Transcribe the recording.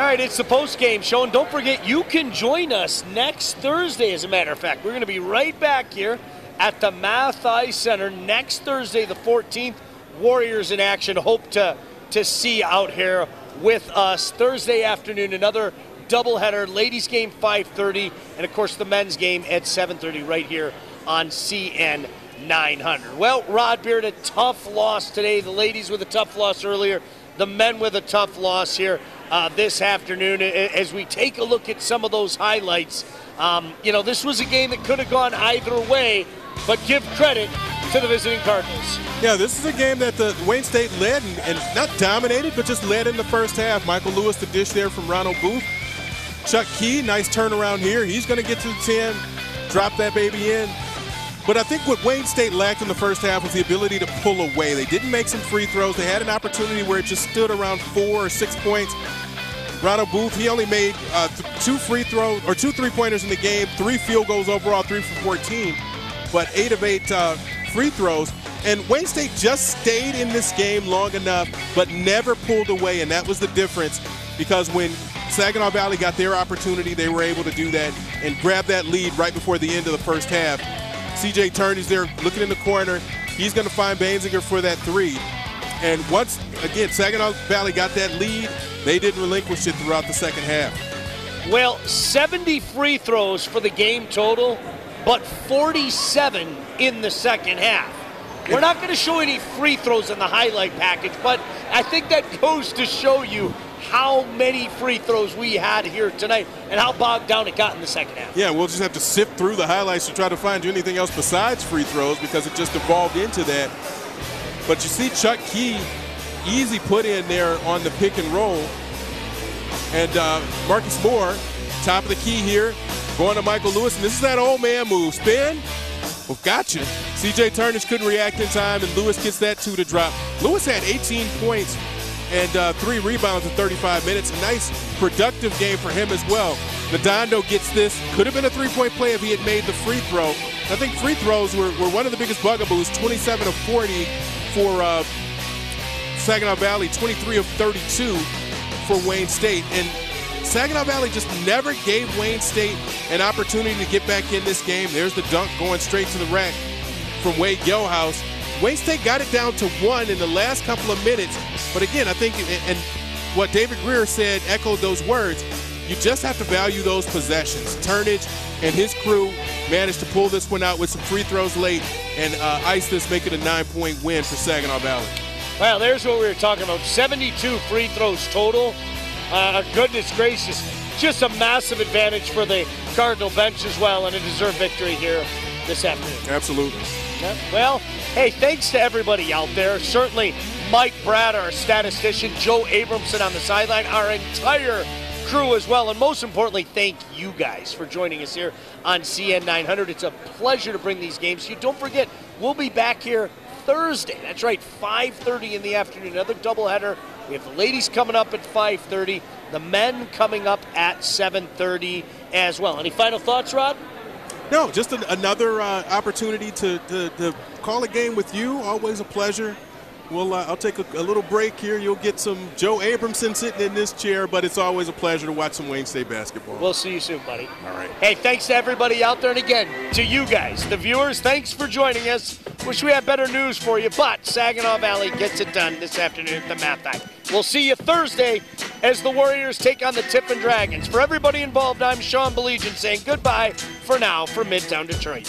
All right, it's the post game show, and don't forget you can join us next Thursday. As a matter of fact, we're going to be right back here at the Matthaei Center next Thursday, the 14th. Warriors in action. Hope to to see out here with us Thursday afternoon. Another doubleheader, ladies game 5:30, and of course the men's game at 7:30 right here on CN 900. Well, Rod Beard, a tough loss today. The ladies with a tough loss earlier. The men with a tough loss here uh, this afternoon. As we take a look at some of those highlights, um, you know, this was a game that could have gone either way, but give credit to the visiting Cardinals. Yeah, this is a game that the Wayne State led and, and not dominated, but just led in the first half. Michael Lewis, the dish there from Ronald Booth. Chuck Key, nice turnaround here. He's going to get to the 10, drop that baby in. But I think what Wayne State lacked in the first half was the ability to pull away. They didn't make some free throws. They had an opportunity where it just stood around four or six points. Ronald Booth, he only made uh, two free throws or two three pointers in the game, three field goals overall, three for 14, but eight of eight uh, free throws. And Wayne State just stayed in this game long enough, but never pulled away, and that was the difference because when Saginaw Valley got their opportunity, they were able to do that and grab that lead right before the end of the first half. CJ Turnage's there looking in the corner. He's going to find Banzinger for that three. And once, again, Saginaw Valley got that lead, they didn't relinquish it throughout the second half. Well, 70 free throws for the game total, but 47 in the second half. We're not going to show any free throws in the highlight package, but I think that goes to show you how many free throws we had here tonight and how bogged down it got in the second half. Yeah, we'll just have to sift through the highlights to try to find you anything else besides free throws because it just evolved into that. But you see Chuck Key easy put in there on the pick and roll. And uh, Marcus Moore, top of the key here, going to Michael Lewis. And this is that old man move. Spin. Well, gotcha. CJ Turnage couldn't react in time, and Lewis gets that two to drop. Lewis had 18 points and uh, three rebounds in 35 minutes. Nice, productive game for him as well. Nadando gets this. Could have been a three-point play if he had made the free throw. I think free throws were, were one of the biggest bugaboos, 27 of 40 for uh, Saginaw Valley, 23 of 32 for Wayne State. And Saginaw Valley just never gave Wayne State an opportunity to get back in this game. There's the dunk going straight to the rack from Wade Gelhaus. Wayne State got it down to one in the last couple of minutes. But again, I think, and what David Greer said echoed those words. You just have to value those possessions. Turnage and his crew managed to pull this one out with some free throws late and uh, ice this, make it a nine-point win for Saginaw Valley. Well, there's what we were talking about. 72 free throws total. Uh, goodness gracious. Just a massive advantage for the Cardinal bench as well, and a deserved victory here this afternoon. Absolutely. Well, hey, thanks to everybody out there. Certainly Mike Brad, our statistician, Joe Abramson on the sideline, our entire crew as well. And most importantly, thank you guys for joining us here on CN 900. It's a pleasure to bring these games to you. Don't forget, we'll be back here Thursday. That's right, 5:30 in the afternoon. Another doubleheader. We have the ladies coming up at 5:30, the men coming up at 7:30 as well. Any final thoughts, Rod? No, just an, another uh, opportunity to, to, to call a game with you. Always a pleasure. Well, uh, I'll take a, a, little break here. You'll get some Joe Abramson sitting in this chair, but it's always a pleasure to watch some Wayne State basketball. We'll see you soon, buddy. All right. Hey, thanks to everybody out there. And again, to you guys, the viewers, thanks for joining us. Wish we had better news for you, but Saginaw Valley gets it done this afternoon at the Math. We'll see you Thursday as the Warriors take on the Tiffin Dragons. For everybody involved, I'm Sean Baligian saying goodbye for now from Midtown Detroit.